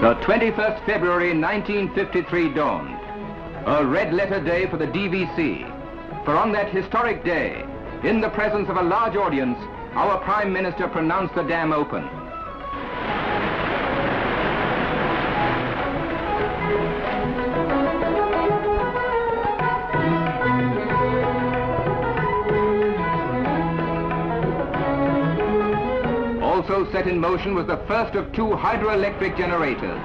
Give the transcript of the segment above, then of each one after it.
The 21st February 1953 dawned, a red letter day for the DVC. For on that historic day, in the presence of a large audience, our Prime Minister pronounced the dam open. Also set in motion was the first of two hydroelectric generators.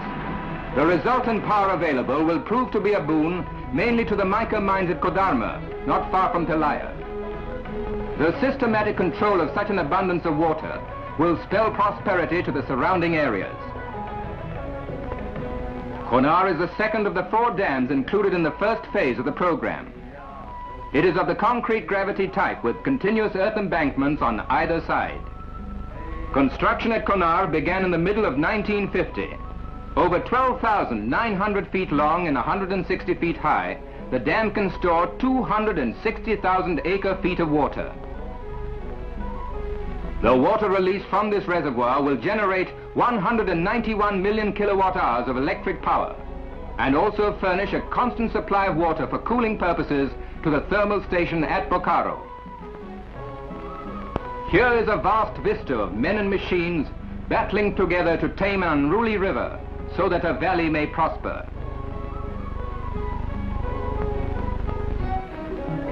The resultant power available will prove to be a boon mainly to the mica mines at Kodarma, not far from Tilaya. The systematic control of such an abundance of water will spell prosperity to the surrounding areas. Konar is the second of the four dams included in the first phase of the program. It is of the concrete gravity type with continuous earth embankments on either side. Construction at Konar began in the middle of 1950. Over 12,900 feet long and 160 feet high, the dam can store 260,000 acre-feet of water. The water released from this reservoir will generate 191 million kilowatt hours of electric power and also furnish a constant supply of water for cooling purposes to the thermal station at Bokaro. Here is a vast vista of men and machines battling together to tame an unruly river so that a valley may prosper.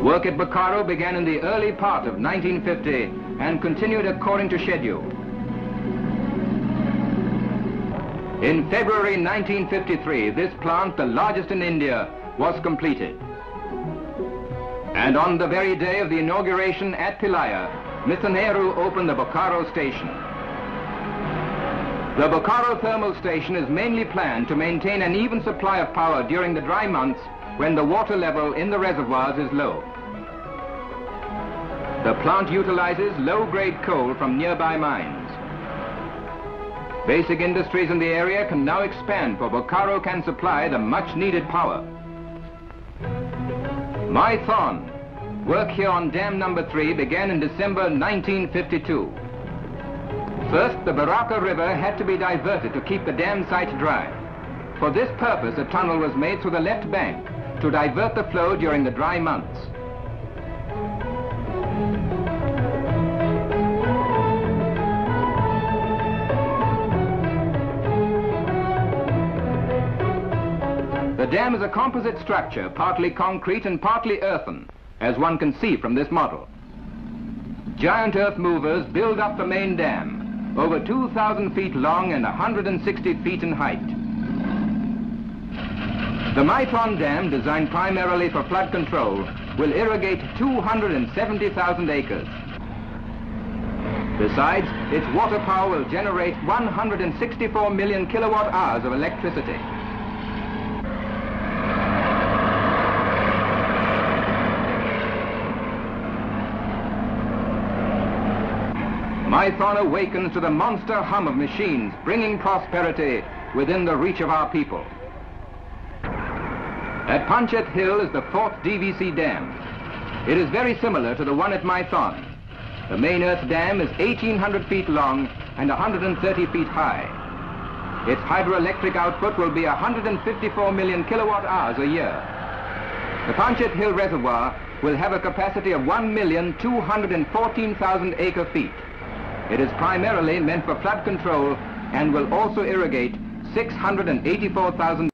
Work at Bokaro began in the early part of 1950 and continued according to schedule. In February 1953, this plant, the largest in India, was completed. And on the very day of the inauguration at Tilaya, Mr. Nehru opened the Bokaro station. The Bokaro thermal station is mainly planned to maintain an even supply of power during the dry months when the water level in the reservoirs is low. The plant utilizes low-grade coal from nearby mines. Basic industries in the area can now expand for Bokaro can supply the much-needed power. Maithon, work here on dam number three began in December 1952. First, the Barakar River had to be diverted to keep the dam site dry. For this purpose, a tunnel was made through the left bank to divert the flow during the dry months. The dam is a composite structure, partly concrete and partly earthen, as one can see from this model. Giant earth movers build up the main dam, over 2,000 feet long and 160 feet in height. The Maithon Dam, designed primarily for flood control, will irrigate 270,000 acres. Besides, its water power will generate 164 million kilowatt hours of electricity. Maithon awakens to the monster hum of machines, bringing prosperity within the reach of our people. At Panchet Hill is the fourth DVC dam. It is very similar to the one at Maithon. The main earth dam is 1,800 feet long and 130 feet high. Its hydroelectric output will be 154 million kilowatt hours a year. The Panchet Hill Reservoir will have a capacity of 1,214,000 acre feet. It is primarily meant for flood control and will also irrigate 684,000